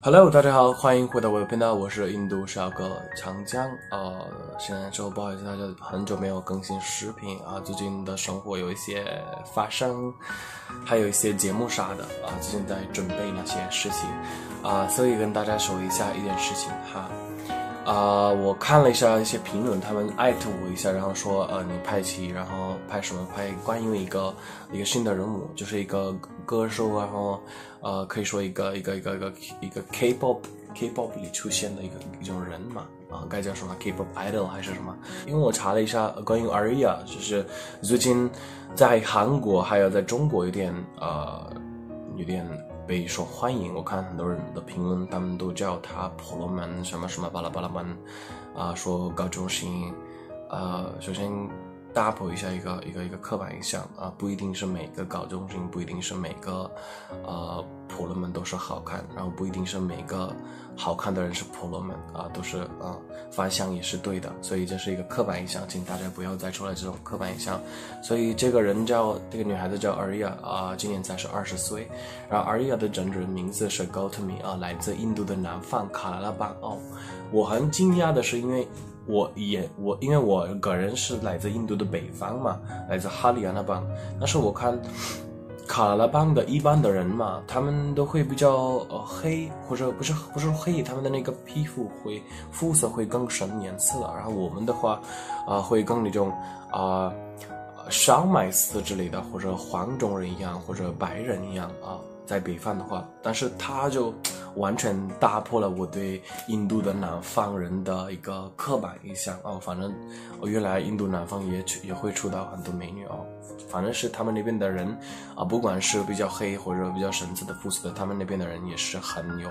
Hello，大家好，欢迎回到我的频道，我是印度小哥长江。呃，现在之后不好意思，大家很久没有更新视频啊，最近的生活有一些发生，还有一些节目啥的啊，最近在准备那些事情啊，所以跟大家说一下一件事情哈。啊，我看了一下一些评论，他们艾特我一下，然后说，呃，你拍戏，然后拍什么？拍关于一个一个新的人物，就是一个歌手，然后，呃，可以说一个一个一个一个一个 K-pop K-pop 里出现的一个一种人嘛，啊，该叫什么 K-pop idol 还是什么？因为我查了一下关于 Aria，就是最近在韩国还有在中国有点呃有点。备受欢迎，我看很多人的评论，他们都叫他婆罗门什么什么巴拉巴拉门，啊，说高中心，呃，首先。打破一下一个一个一个刻板印象啊，不一定是每个搞中心，不一定是每个，呃，婆罗门都是好看，然后不一定是每个好看的人是婆罗门啊，都是啊，方向也是对的，所以这是一个刻板印象，请大家不要再出来这种刻板印象。所以这个人叫这个女孩子叫 Aria 啊，今年才是二十岁，然后 Aria 的真人名字是 Gautami 啊，来自印度的南方卡拉拉邦哦。我很惊讶的是，因为。我也我因为我个人是来自印度的北方嘛，来自哈里亚那邦，但是我看卡拉邦的一般的人嘛，他们都会比较呃黑，或者不是不是黑，他们的那个皮肤会肤色会更深颜色，然后我们的话啊会更那种啊小麦色之类的，或者黄种人一样，或者白人一样啊。在北方的话，但是他就完全打破了我对印度的南方人的一个刻板印象哦。反正我原来印度南方也也会出到很多美女哦。反正是他们那边的人啊，不管是比较黑或者比较深色的肤色的，他们那边的人也是很有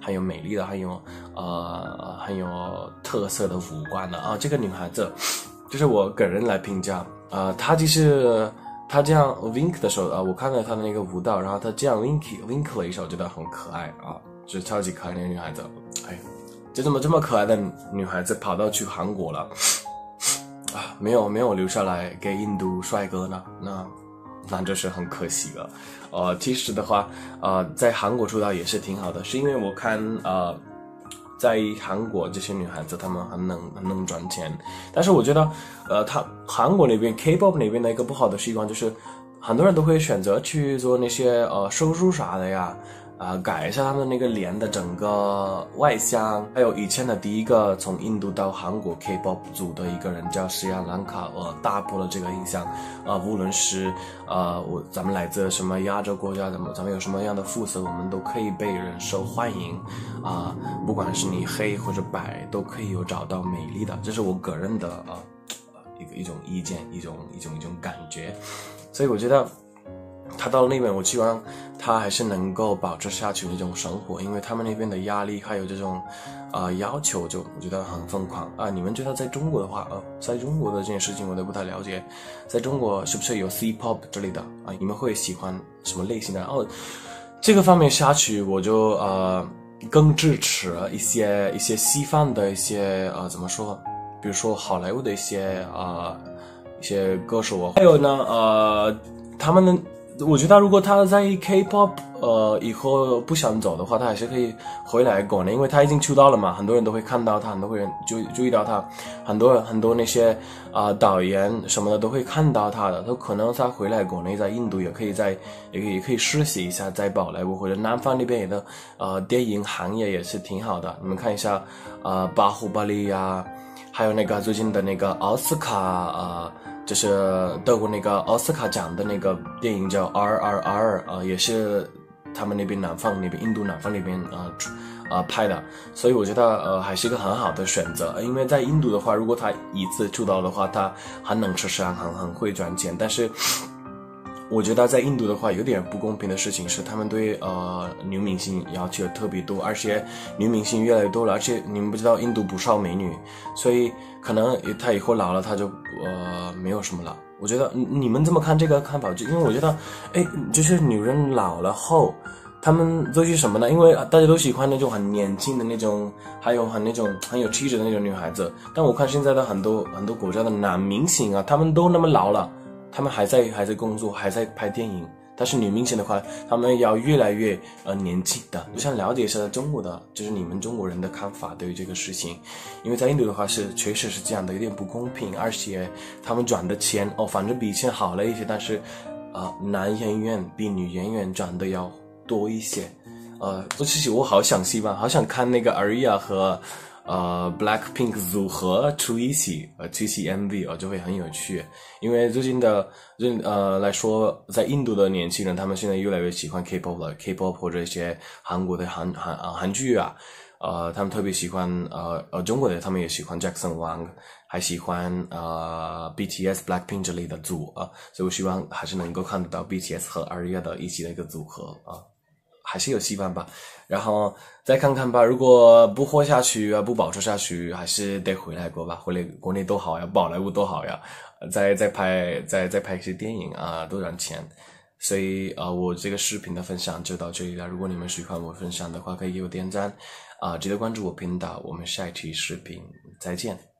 很有美丽的，很有呃很有特色的五官的啊。这个女孩子，就是我个人来评价啊，她就是。他这样 wink 的时候啊，我看到他的那个舞蹈，然后他这样 wink wink 了一首，觉得很可爱啊，就是超级可爱的女孩子。哎，就这么这么可爱的女孩子跑到去韩国了啊，没有没有留下来给印度帅哥呢，那那就是很可惜了。呃，其实的话，呃，在韩国出道也是挺好的，是因为我看呃。在韩国，这些女孩子她们很能很能赚钱，但是我觉得，呃，他韩国那边 K-pop 那边的一个不好的习惯就是，很多人都会选择去做那些呃手术啥的呀。啊，改一下他们那个脸的整个外向，还有以前的第一个从印度到韩国 K-pop 组的一个人叫斯亚兰卡，呃，打破了这个印象。啊，无论是呃我咱们来自什么亚洲国家，怎么咱们有什么样的肤色，我们都可以被人受欢迎。啊，不管是你黑或者白，都可以有找到美丽的，这是我个人的啊一个一种意见，一种一种一种感觉。所以我觉得。他到那边，我希望他还是能够保持下去那种生活，因为他们那边的压力还有这种，呃，要求就我觉得很疯狂啊。你们觉得在中国的话，呃，在中国的这件事情我都不太了解，在中国是不是有 C-pop 之类的啊？你们会喜欢什么类型的？哦，这个方面下去，我就呃更支持一些一些西方的一些呃怎么说？比如说好莱坞的一些啊一些歌手，还有呢呃他们的。我觉得如果他在 K-pop 呃以后不想走的话，他还是可以回来国内，因为他已经出道了嘛，很多人都会看到他，很多人注注意到他，很多很多那些啊导演什么的都会看到他的，都可能他回来国内，在印度也可以在也可以也可以实习一下，在宝莱坞或者南方那边也的呃电影行业也是挺好的。你们看一下啊巴胡巴利呀，还有那个最近的那个奥斯卡啊。就是得过那个奥斯卡奖的那个电影叫《R R R》啊，也是他们那边南方那边印度南方那边啊啊拍的，所以我觉得呃还是一个很好的选择。因为在印度的话，如果他一次出道的话，他很能吃香，很很会赚钱，但是。我觉得在印度的话，有点不公平的事情是，他们对呃女明星要求特别多，而且女明星越来越多了，而且你们不知道印度不少美女，所以可能她以后老了，她就呃没有什么了。我觉得你们这么看这个看法？就因为我觉得，哎，就是女人老了后，她们做些什么呢？因为大家都喜欢那种很年轻的那种，还有很那种很有气质的那种女孩子。但我看现在的很多很多国家的男明星啊，他们都那么老了。他们还在还在工作，还在拍电影，但是女明星的话，他们要越来越呃年轻的。我想了解一下中国的，就是你们中国人的看法对于这个事情，因为在印度的话是确实是这样的，有点不公平，而且他们赚的钱哦，反正比以前好了一些，但是啊，男演员比女演员赚的要多一些。呃，其实我好想希望，好想看那个尔雅和。呃，Blackpink 组合出一起呃出一期 MV 哦，就会很有趣。因为最近的认呃来说，在印度的年轻人，他们现在越来越喜欢 K-pop 了，K-pop 或者一些韩国的韩韩啊韩剧啊，呃，他们特别喜欢呃呃中国的，他们也喜欢 Jackson Wang，还喜欢呃 BTS Blackpink 这类的组啊，所以我希望还是能够看得到 BTS 和 ARIA 的一起的一个组合啊。还是有希望吧，然后再看看吧。如果不活下去啊，不保持下去，还是得回来过吧。回来国内多好呀，宝莱坞多好呀，再再拍再再拍一些电影啊，多赚钱。所以啊，我这个视频的分享就到这里了。如果你们喜欢我分享的话，可以给我点赞啊，记得关注我频道。我们下一期视频再见。